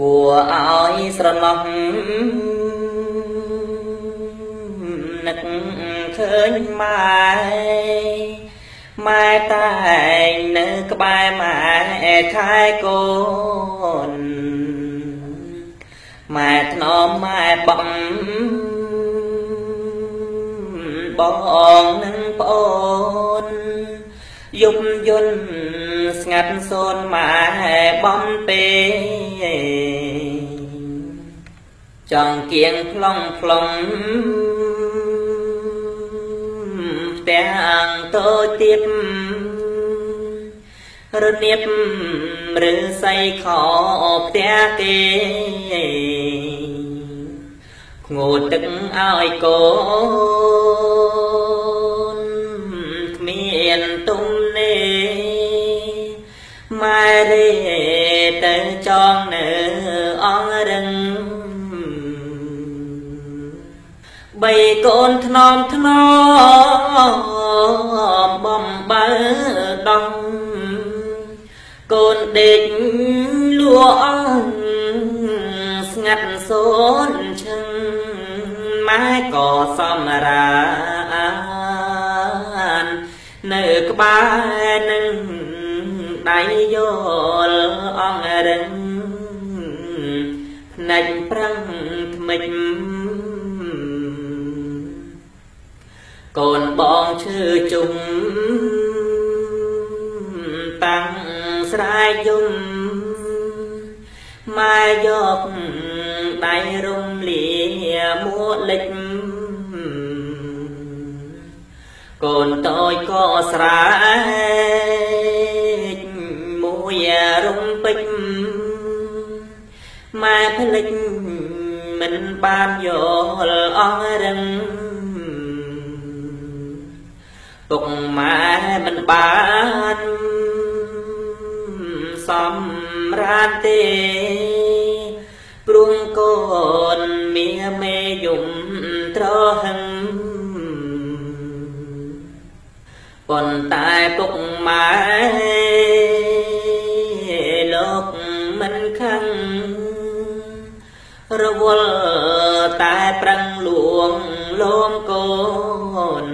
គួរឲ្យស្រណោះនឹកឃើញម៉ែម៉ែតែងនៅក្បែរម៉ែថែកូនម៉ែធ្នមម៉ែបងបងនឹងប្អូនយប់យន់ ស្ងាត់សូនម៉ែបំពេចង់គៀងផ្លុងផ្លុងទាំងតូចទៀតរនៀបឬស័យខផ្ទះគេងូតទឹកឲ្យកូន ម៉ែរេទៅចងនៅអងរឹងបីកូនធ្នមធ្នមបំបើដងកូនដេកលួអងស្ងាត់សូនឈឹងម៉ែក៏សំរាននៅក្បែរនឹង ដៃយល់អងរឹងភ្នែកប្រឹងថ្មិចកូនបងឈឺជុំតាំងស្រែកយំម៉ែយកដៃរំលាមួលិចកូនតូចក៏ស្រែក ម៉ែផ្លិចមិនបានយល់អងរឹងពុកម៉ែមិនបានសំរានទេព្រោះកូនមាមេយំត្រហឹងប៉ុន្តែពុកម៉ែ រវល់តែប្រឹងលួងលងកូន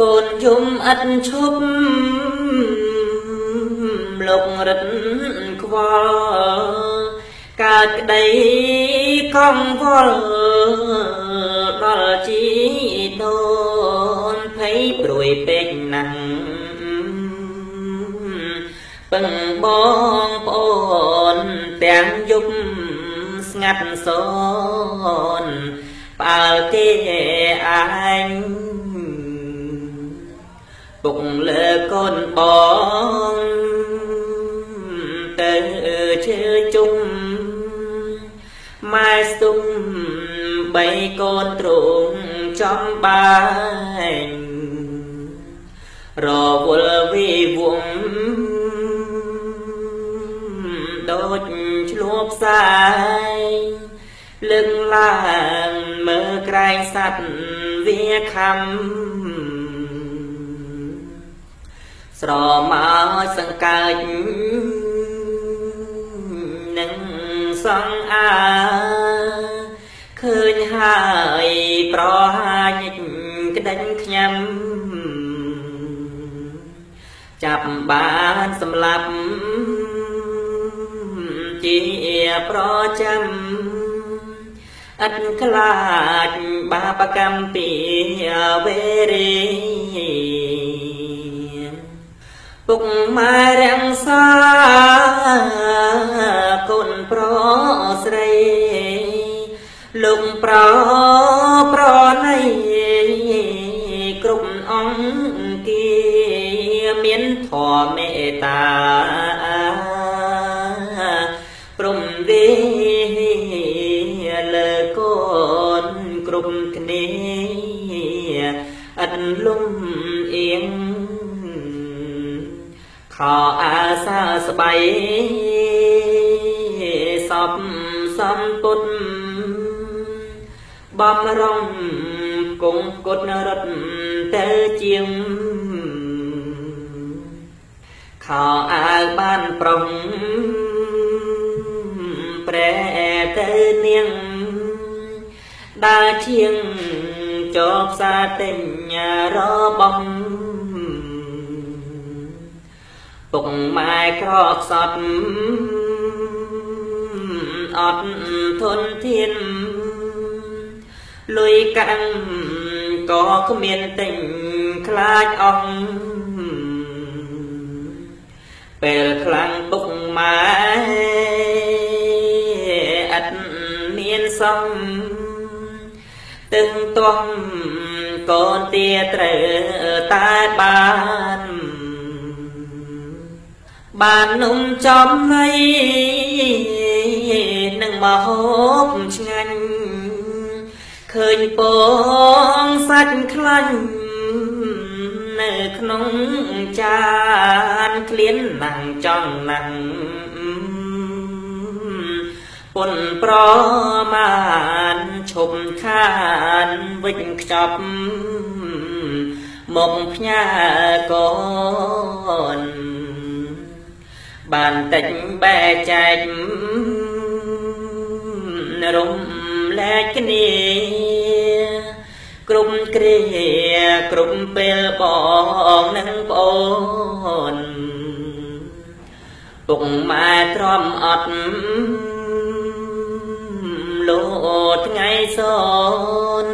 កូនយំអត់ឈប់លករត់ខ្វល់កើតក្តីកងវល់ដល់ជីដូនភ័យព្រួយពេកណាស់ពឹងបងប្អូន ទាំងយប់ស្ងាត់សូនផ្អើលគេឯងពុកលើកូនបងទៅជឿជុំម៉ែស្ទុំបីកូនទ្រង់ចំបែងរវល់ សាយលឹងឡើងមើលក្រែងសัตว์វាខំស្រមកសង្កើចនឹងសង្អាឃើញហើយប្រហាញក្តិញខ្ញុំចាប់បានសម្លាប់ជា ប្រចាំអត់ខ្លាចបាបកម្មពីវេរីពុកម៉ែរាំងសាគុណប្រស្រីលោកប្រប្រណៃគ្រប់អង្គាមានធម៌មេត្តា ព្រមវិលើកូនគ្រប់គ្នាអត់លំអៀងខោអាសាស្បៃសពសំពុតបំរងគង់គុតរត់ទៅជាងខោអាវបានប្រុង នាងដើរឈៀងចោផ្សារទិញរបស់ពុកម៉ែក្រខ្សត់អត់ធនធានលុយកាំងក៏គ្មានទិញខ្លាចអស់ពេលខ្លាំងពុកម៉ែ សំទឹងទាស់កូនទាត្រូវតែបានបាននំចំណៃនឹងមហូបឆ្ងាញ់ឃើញពងសាច់ខ្លាញ់នៅក្នុងចានក្លៀនណាំងចង់ណាំង ពុនប្រមានឈុំខានវិចខ្ចប់មកផ្ញើកូនបានតិចបែចែករំលែកគ្នាគ្រប់គ្រាគ្រប់ពេលបងនិងប្អូនពុកម៉ែទ្រាំអត់ សន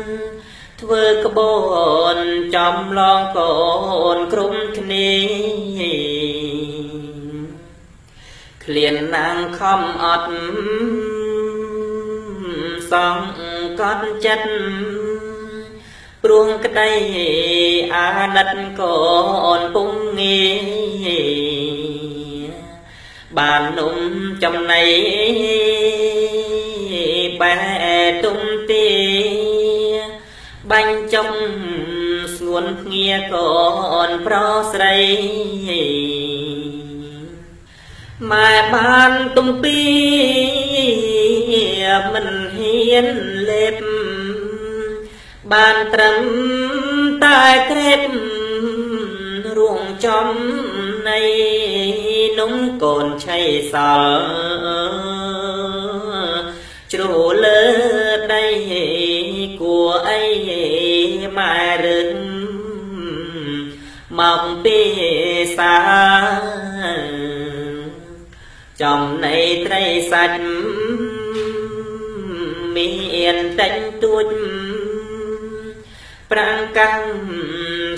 ធ្វើក្បូនចំឡងកូនគ្រប់គ្នាក្លៀនណាងខំអត់សងកត់ចិត្តព្រួងក្តីអាណិតកូនពុំងាបាននំចំណៃ បែទុំទីបាញ់ចុងស្ងួនភ្ងាកូនប្រុសស្រីម៉ែបានទំពីមិនហ៊ានលេបបានត្រឹមតែក្រេបរួងចំនៃនំកូនឆៃសល់ ជ្រូលើដីគួអីម៉ែរឹងមកពីសាចំណៃត្រីសាច់មានតែងទួចប្រាំងកាំង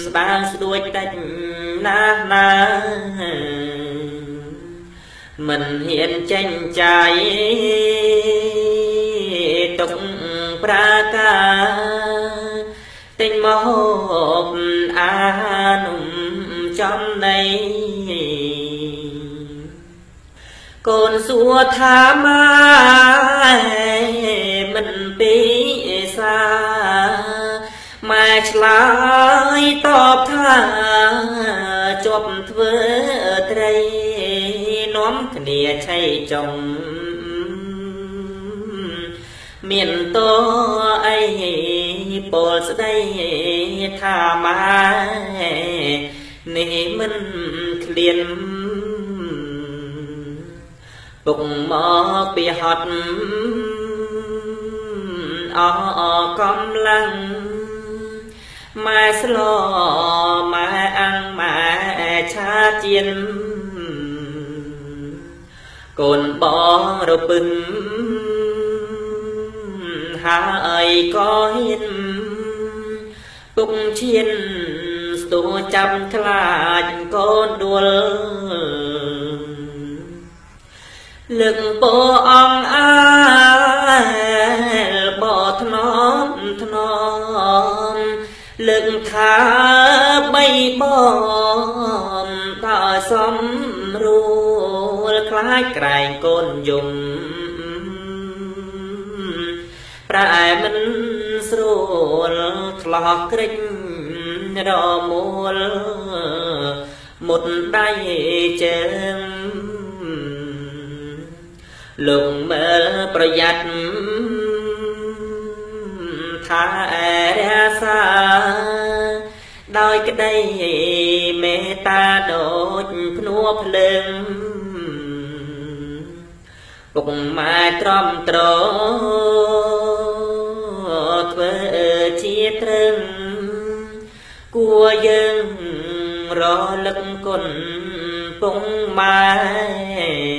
ស្ដាងស្ដួចដាច់ណាស់ណាមិនហ៊ានចេញចាយ ទុកប្រាកាទិញមកអានុំចំណៃកូនសួរថាម៉ែមិនពីសាម៉ែឆ្លើយតបថាជាប់ធ្វើត្រីនាំគ្នាឆៃចុង មានតអីពលស្ដីថាម៉ែនេះមិនឃ្លានពុកមកពីហត់អអកំឡាំងម៉ែស្លោម៉ែអាំងម៉ែឆាជៀនកូនបងរពឹង ហើយក៏ហ៊ានពុកឈៀនស្ទួចាំខ្លាចកូនដួលលើកពោអង្គអាលបថ្នមថ្នមលើកថាបីបំដោយសំរួលខ្លាចក្រែងកូនយំ ប្រែមិនស្រួលខ្លោះក្រិចរមូលមុតដៃជើងលោកមើលប្រយ័ត្នថារាសាដោយក្តីមេត្តាដូចភ្នួភ្លើងពពុកម៉ែត្រំត្រធ្វើ ជាត្រឹមគួរយើងរលឹកគុណពងម៉ែ